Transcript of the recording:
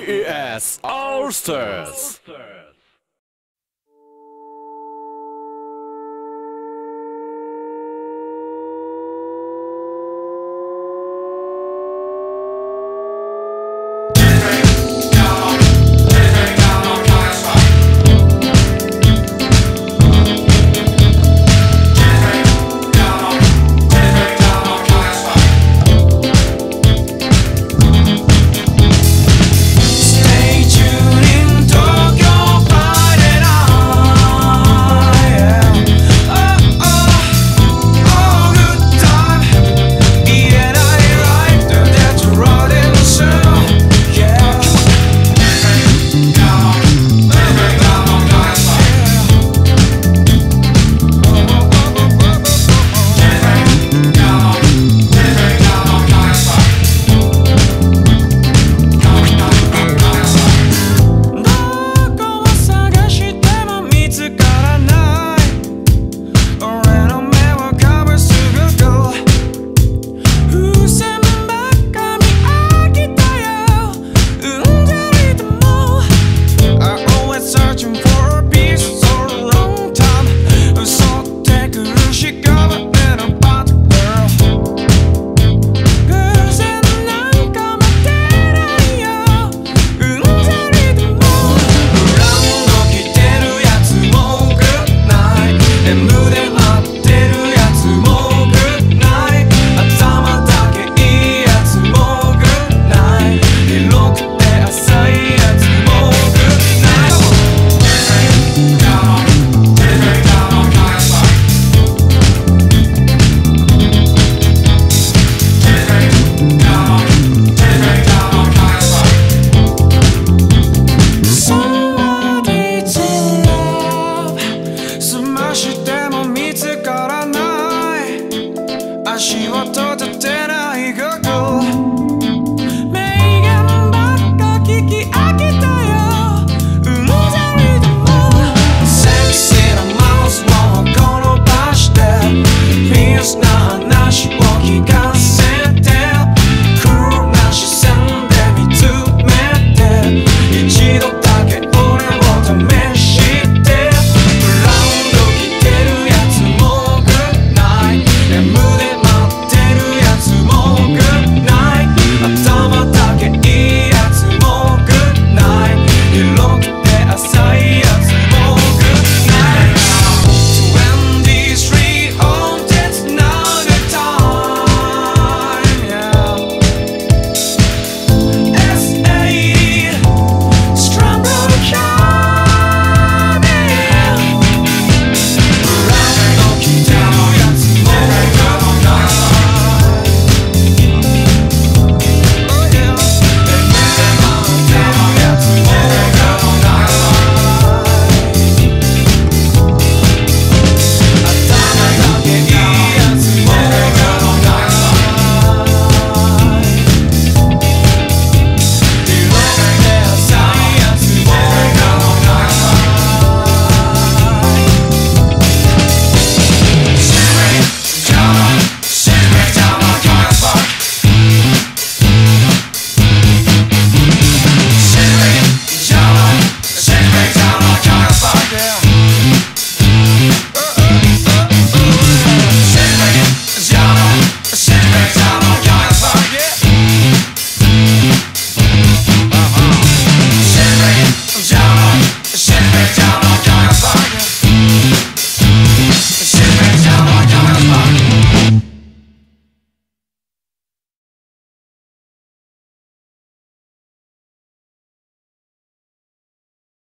VES All Stars. came up. 足を閉